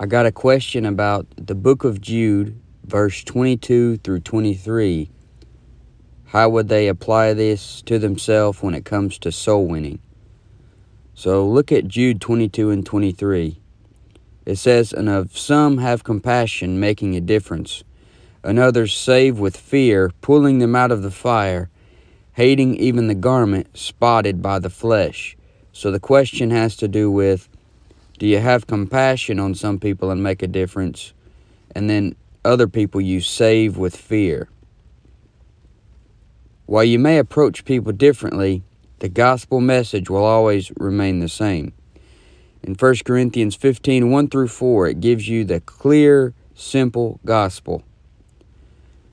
I got a question about the book of Jude, verse 22 through 23. How would they apply this to themselves when it comes to soul winning? So look at Jude 22 and 23. It says, And of some have compassion, making a difference, and others save with fear, pulling them out of the fire, hating even the garment spotted by the flesh. So the question has to do with do you have compassion on some people and make a difference? And then other people you save with fear. While you may approach people differently, the gospel message will always remain the same. In 1 Corinthians 15 1 through 4, it gives you the clear, simple gospel.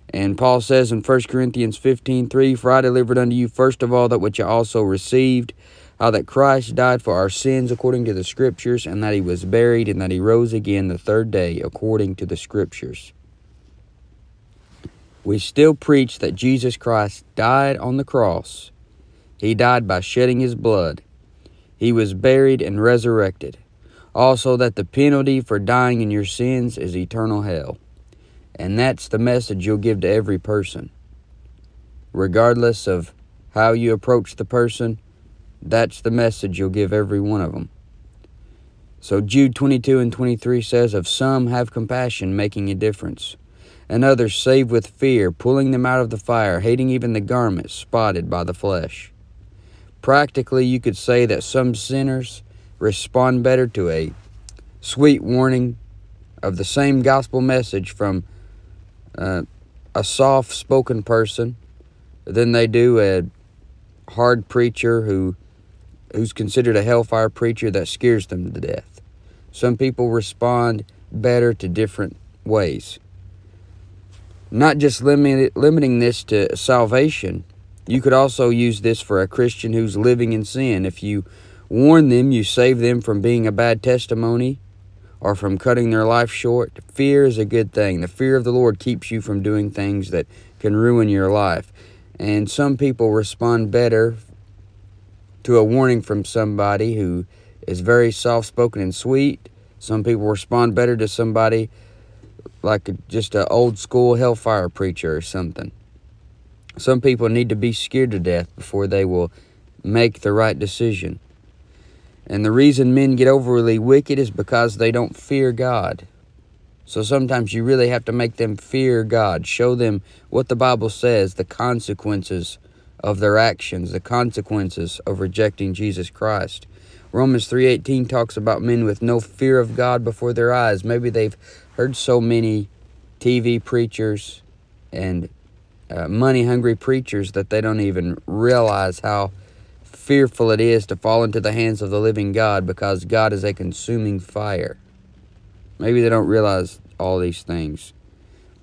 And Paul says in 1 Corinthians 15 3, For I delivered unto you first of all that which I also received how that Christ died for our sins according to the Scriptures, and that he was buried, and that he rose again the third day according to the Scriptures. We still preach that Jesus Christ died on the cross. He died by shedding his blood. He was buried and resurrected. Also, that the penalty for dying in your sins is eternal hell. And that's the message you'll give to every person. Regardless of how you approach the person, that's the message you'll give every one of them. So Jude 22 and 23 says, Of some have compassion, making a difference, and others save with fear, pulling them out of the fire, hating even the garments spotted by the flesh. Practically, you could say that some sinners respond better to a sweet warning of the same gospel message from uh, a soft spoken person than they do a hard preacher who who's considered a hellfire preacher that scares them to death. Some people respond better to different ways. Not just limit, limiting this to salvation, you could also use this for a Christian who's living in sin. If you warn them, you save them from being a bad testimony or from cutting their life short. Fear is a good thing. The fear of the Lord keeps you from doing things that can ruin your life. And some people respond better to a warning from somebody who is very soft spoken and sweet. Some people respond better to somebody like just an old school hellfire preacher or something. Some people need to be scared to death before they will make the right decision. And the reason men get overly wicked is because they don't fear God. So sometimes you really have to make them fear God. Show them what the Bible says, the consequences of their actions, the consequences of rejecting Jesus Christ. Romans 3:18 talks about men with no fear of God before their eyes. Maybe they've heard so many TV preachers and uh, money-hungry preachers that they don't even realize how fearful it is to fall into the hands of the living God because God is a consuming fire. Maybe they don't realize all these things.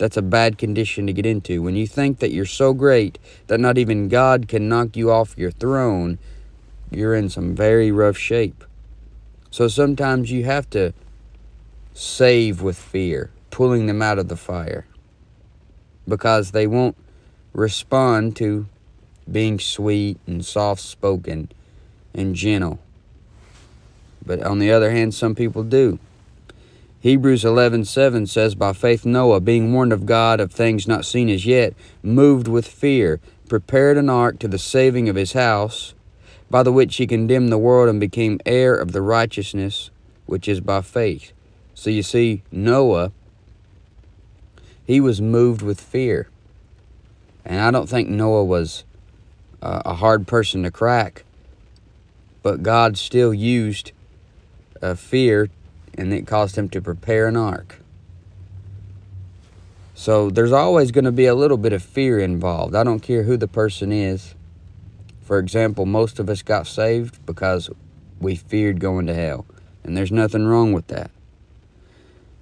That's a bad condition to get into. When you think that you're so great that not even God can knock you off your throne, you're in some very rough shape. So sometimes you have to save with fear, pulling them out of the fire. Because they won't respond to being sweet and soft spoken and gentle. But on the other hand, some people do. Hebrews 11:7 says by faith Noah being warned of God of things not seen as yet moved with fear prepared an ark to the saving of his house by the which he condemned the world and became heir of the righteousness which is by faith. So you see Noah he was moved with fear. And I don't think Noah was uh, a hard person to crack. But God still used uh, fear and it caused him to prepare an ark. So there's always going to be a little bit of fear involved. I don't care who the person is. For example, most of us got saved because we feared going to hell. And there's nothing wrong with that.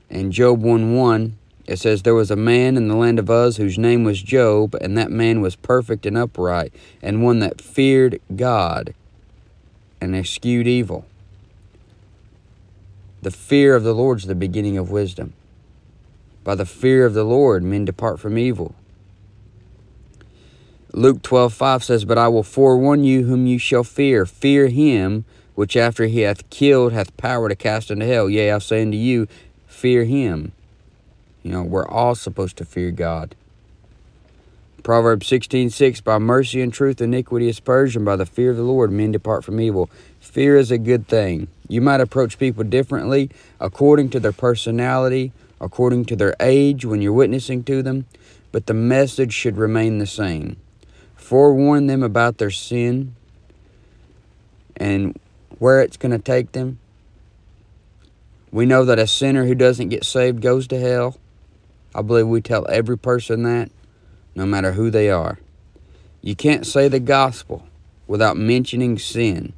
In Job 1 1, it says, There was a man in the land of Uz whose name was Job, and that man was perfect and upright, and one that feared God and eschewed evil. The fear of the Lord is the beginning of wisdom. By the fear of the Lord, men depart from evil. Luke 12, 5 says, But I will forewarn you whom you shall fear. Fear him which after he hath killed hath power to cast into hell. Yea, I say unto you, fear Him. You know, we're all supposed to fear God. Proverbs 16:6 By mercy and truth iniquity is purged, by the fear of the Lord men depart from evil. Fear is a good thing. You might approach people differently according to their personality, according to their age when you're witnessing to them, but the message should remain the same. Forewarn them about their sin and where it's going to take them. We know that a sinner who doesn't get saved goes to hell. I believe we tell every person that, no matter who they are. You can't say the gospel without mentioning sin.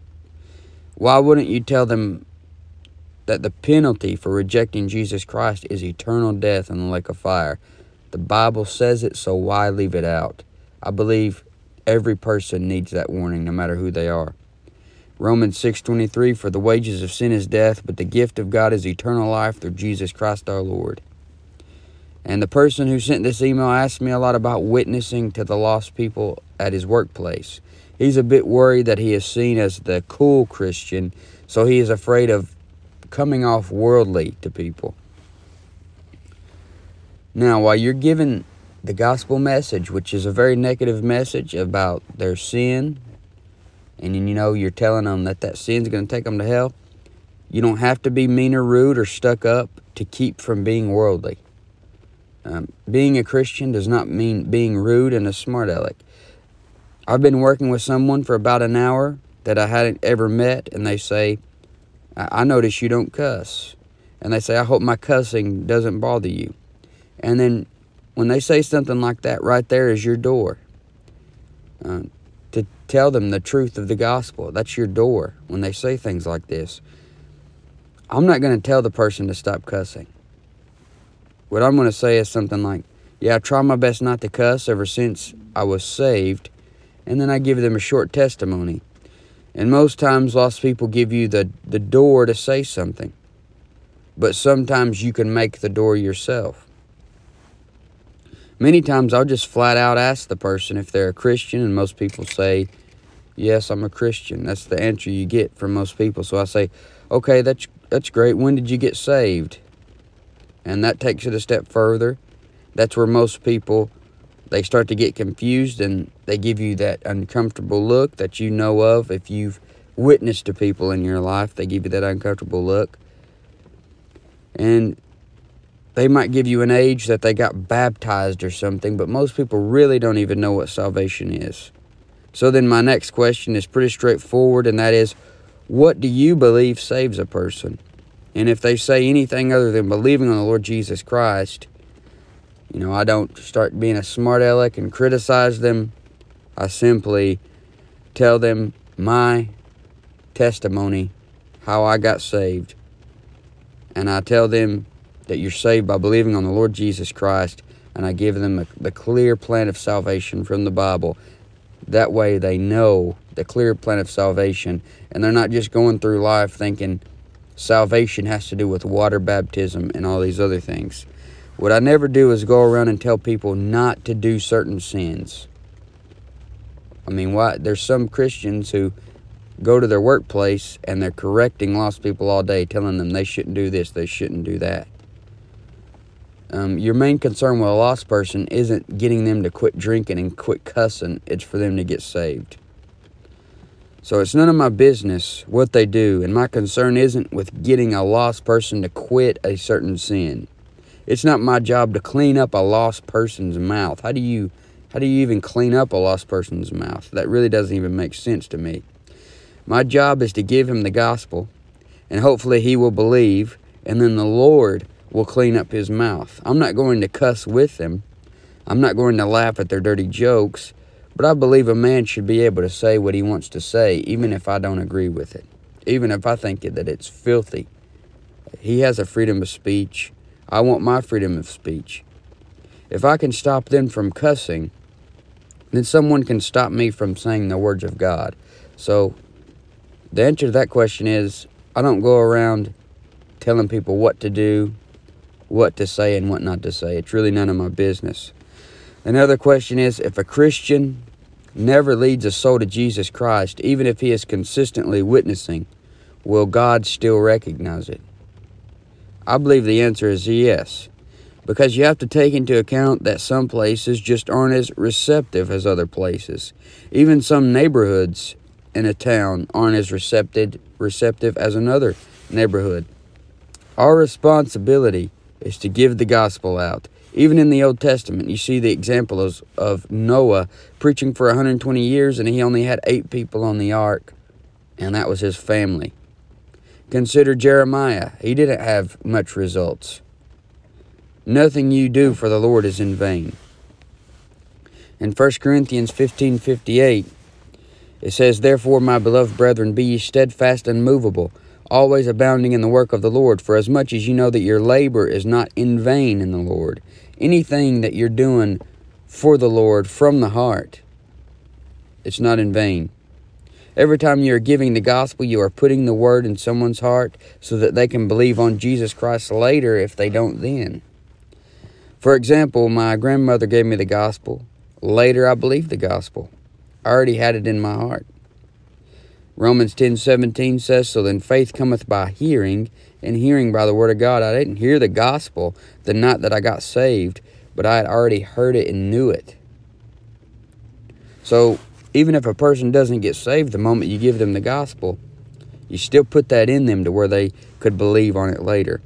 Why wouldn't you tell them that the penalty for rejecting Jesus Christ is eternal death in the lake of fire? The Bible says it, so why leave it out? I believe every person needs that warning, no matter who they are. Romans 6:23 For the wages of sin is death, but the gift of God is eternal life through Jesus Christ our Lord. And the person who sent this email asked me a lot about witnessing to the lost people at his workplace. He's a bit worried that he is seen as the cool Christian, so he is afraid of coming off worldly to people. Now, while you're giving the gospel message, which is a very negative message about their sin, and you know you're telling them that that sin's going to take them to hell, you don't have to be mean or rude or stuck up to keep from being worldly. Um, being a Christian does not mean being rude and a smart aleck. I've been working with someone for about an hour that I hadn't ever met, and they say, I, I notice you don't cuss. And they say, I hope my cussing doesn't bother you. And then when they say something like that, right there is your door. Uh, to tell them the truth of the gospel. That's your door when they say things like this. I'm not going to tell the person to stop cussing. What I'm going to say is something like, Yeah, I try my best not to cuss ever since I was saved. And then I give them a short testimony. And most times, lost people give you the, the door to say something. But sometimes you can make the door yourself. Many times I'll just flat out ask the person if they're a Christian, and most people say, Yes, I'm a Christian. That's the answer you get from most people. So I say, Okay, that's, that's great. When did you get saved? and that takes it a step further. That's where most people they start to get confused and they give you that uncomfortable look that you know of if you've witnessed to people in your life. They give you that uncomfortable look. And they might give you an age that they got baptized or something, but most people really don't even know what salvation is. So then my next question is pretty straightforward and that is what do you believe saves a person? And if they say anything other than believing on the Lord Jesus Christ, you know, I don't start being a smart aleck and criticize them. I simply tell them my testimony, how I got saved. And I tell them that you're saved by believing on the Lord Jesus Christ. And I give them a, the clear plan of salvation from the Bible. That way they know the clear plan of salvation. And they're not just going through life thinking, salvation has to do with water baptism and all these other things. What I never do is go around and tell people not to do certain sins. I mean, why? There's some Christians who go to their workplace and they're correcting lost people all day, telling them they shouldn't do this, they shouldn't do that. Um, your main concern with a lost person isn't getting them to quit drinking and quit cussing, it's for them to get saved. So it's none of my business what they do, and my concern isn't with getting a lost person to quit a certain sin. It's not my job to clean up a lost person's mouth. How do you how do you even clean up a lost person's mouth? That really doesn't even make sense to me. My job is to give him the gospel, and hopefully he will believe, and then the Lord will clean up his mouth. I'm not going to cuss with them. I'm not going to laugh at their dirty jokes. But I believe a man should be able to say what he wants to say, even if I don't agree with it, even if I think that it's filthy. He has a freedom of speech. I want my freedom of speech. If I can stop them from cussing, then someone can stop me from saying the words of God. So, the answer to that question is I don't go around telling people what to do, what to say, and what not to say. It's really none of my business. Another question is if a Christian never leads a soul to Jesus Christ, even if he is consistently witnessing, will God still recognize it? I believe the answer is yes. Because you have to take into account that some places just aren't as receptive as other places. Even some neighborhoods in a town aren't as receptive receptive as another neighborhood. Our responsibility is to give the gospel out. Even in the Old Testament, you see the example of, of Noah preaching for 120 years and he only had eight people on the ark, and that was his family. Consider Jeremiah. He didn't have much results. Nothing you do for the Lord is in vain. In 1 Corinthians 15 58, it says, Therefore, my beloved brethren, be ye steadfast and movable, always abounding in the work of the Lord, for as much as you know that your labor is not in vain in the Lord. Anything that you're doing for the Lord from the heart, it's not in vain. Every time you are giving the gospel, you are putting the word in someone's heart so that they can believe on Jesus Christ later if they don't then. For example, my grandmother gave me the gospel. Later, I believed the gospel. I already had it in my heart. Romans 10 17 says, So then faith cometh by hearing, and hearing by the word of God. I didn't hear the gospel the night that I got saved, but I had already heard it and knew it. So even if a person doesn't get saved the moment you give them the gospel, you still put that in them to where they could believe on it later.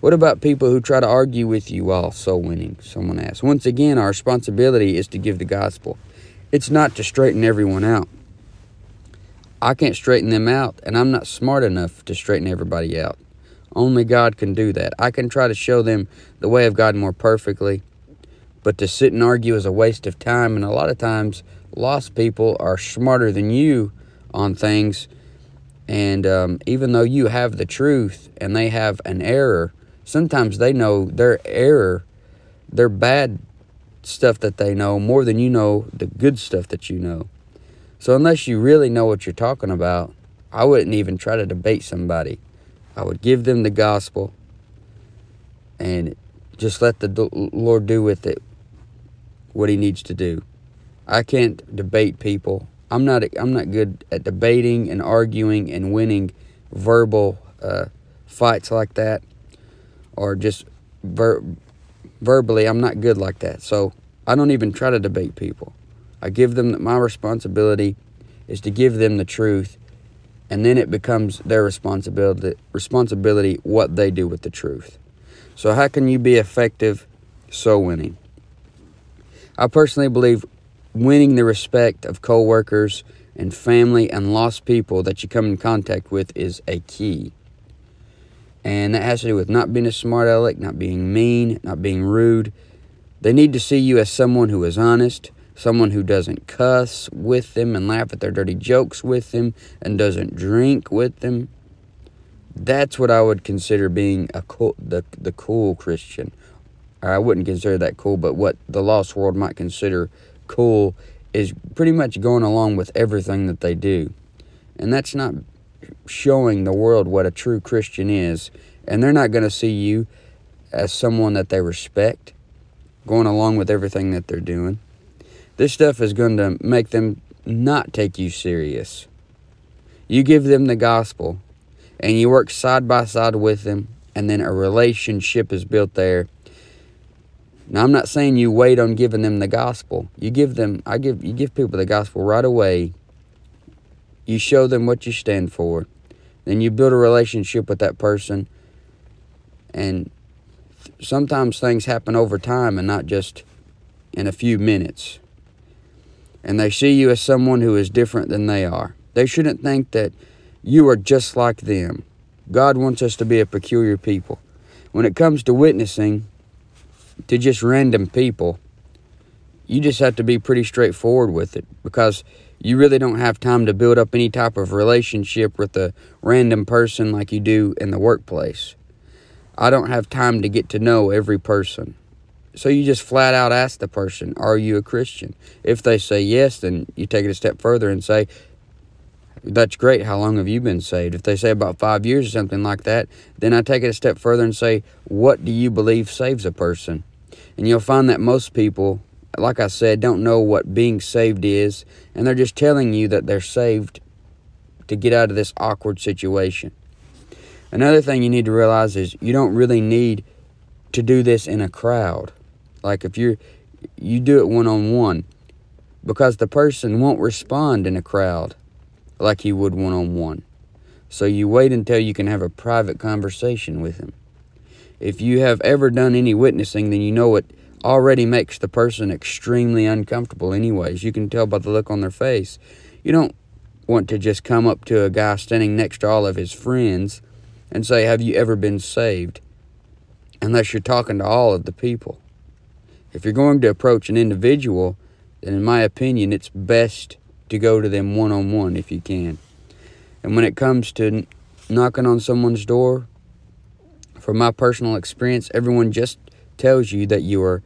What about people who try to argue with you while soul winning? Someone asked. Once again, our responsibility is to give the gospel. It's not to straighten everyone out. I can't straighten them out, and I'm not smart enough to straighten everybody out. Only God can do that. I can try to show them the way of God more perfectly, but to sit and argue is a waste of time, and a lot of times, lost people are smarter than you on things. And um, even though you have the truth and they have an error, sometimes they know their error, their bad stuff that they know more than you know the good stuff that you know. So unless you really know what you're talking about, I wouldn't even try to debate somebody. I would give them the gospel and just let the Lord do with it what he needs to do. I can't debate people. I'm not I'm not good at debating and arguing and winning verbal uh, fights like that or just ver- verbally I'm not good like that. So I don't even try to debate people. I give them my responsibility is to give them the truth, and then it becomes their responsibility responsibility what they do with the truth. So how can you be effective soul winning? I personally believe winning the respect of coworkers and family and lost people that you come in contact with is a key. And that has to do with not being a smart aleck, not being mean, not being rude. They need to see you as someone who is honest, someone who doesn't cuss with them and laugh at their dirty jokes with them and doesn't drink with them. That's what I would consider being a cool, the the cool Christian. I wouldn't consider that cool, but what the lost world might consider cool is pretty much going along with everything that they do. And that's not showing the world what a true Christian is. And they're not going to see you as someone that they respect, going along with everything that they're doing. This stuff is going to make them not take you serious. You give them the gospel and you work side by side with them, and then a relationship is built there. Now I'm not saying you wait on giving them the gospel. You give them I give you give people the gospel right away. You show them what you stand for. Then you build a relationship with that person and sometimes things happen over time and not just in a few minutes and they see you as someone who is different than they are. They shouldn't think that you are just like them. God wants us to be a peculiar people. When it comes to witnessing to just random people, you just have to be pretty straightforward with it because you really don't have time to build up any type of relationship with a random person like you do in the workplace. I don't have time to get to know every person. So you just flat out ask the person, Are you a Christian? If they say yes, then you take it a step further and say, That's great. How long have you been saved? If they say about five years or something like that, then I take it a step further and say, What do you believe saves a person? And you'll find that most people, like I said, don't know what being saved is, and they're just telling you that they're saved to get out of this awkward situation. Another thing you need to realize is you don't really need to do this in a crowd. Like if you're you do it one on one because the person won't respond in a crowd like he would one on one. So you wait until you can have a private conversation with him. If you have ever done any witnessing, then you know it already makes the person extremely uncomfortable, anyways. You can tell by the look on their face. You don't want to just come up to a guy standing next to all of his friends and say, Have you ever been saved? Unless you're talking to all of the people. If you're going to approach an individual, then in my opinion, it's best to go to them one on one if you can. And when it comes to knocking on someone's door, from my personal experience, everyone just tells you that you are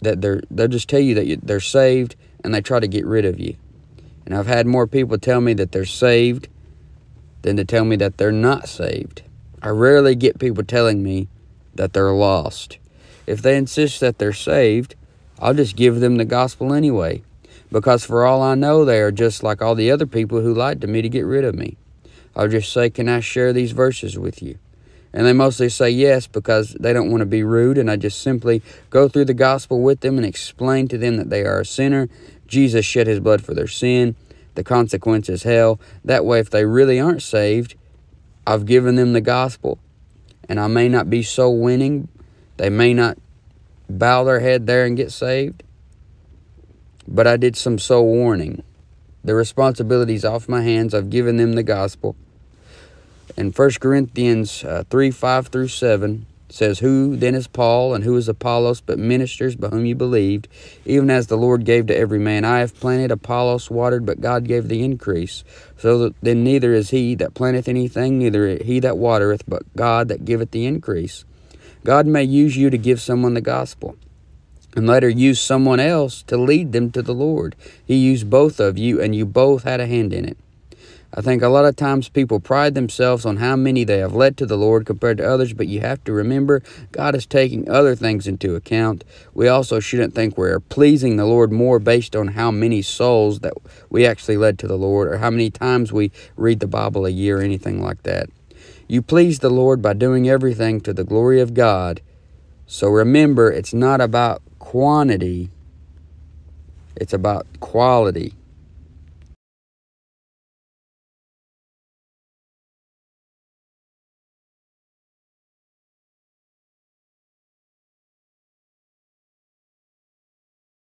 that they're they'll just tell you that you, they're saved and they try to get rid of you. And I've had more people tell me that they're saved than to tell me that they're not saved. I rarely get people telling me that they're lost. If they insist that they're saved, I'll just give them the gospel anyway. Because for all I know, they are just like all the other people who lied to me to get rid of me. I'll just say, Can I share these verses with you? And they mostly say yes because they don't want to be rude, and I just simply go through the gospel with them and explain to them that they are a sinner. Jesus shed his blood for their sin. The consequence is hell. That way, if they really aren't saved, I've given them the gospel. And I may not be soul winning, they may not bow their head there and get saved, but I did some soul warning. The responsibility's off my hands. I've given them the gospel. In 1 Corinthians uh, 3 5 through 7 says, Who then is Paul, and who is Apollos, but ministers by whom you believed, even as the Lord gave to every man? I have planted, Apollos watered, but God gave the increase. So that then neither is he that planteth anything, neither he that watereth, but God that giveth the increase. God may use you to give someone the gospel and later use someone else to lead them to the Lord. He used both of you, and you both had a hand in it. I think a lot of times people pride themselves on how many they have led to the Lord compared to others, but you have to remember God is taking other things into account. We also shouldn't think we're pleasing the Lord more based on how many souls that we actually led to the Lord or how many times we read the Bible a year or anything like that. You please the Lord by doing everything to the glory of God. So remember, it's not about quantity, it's about quality.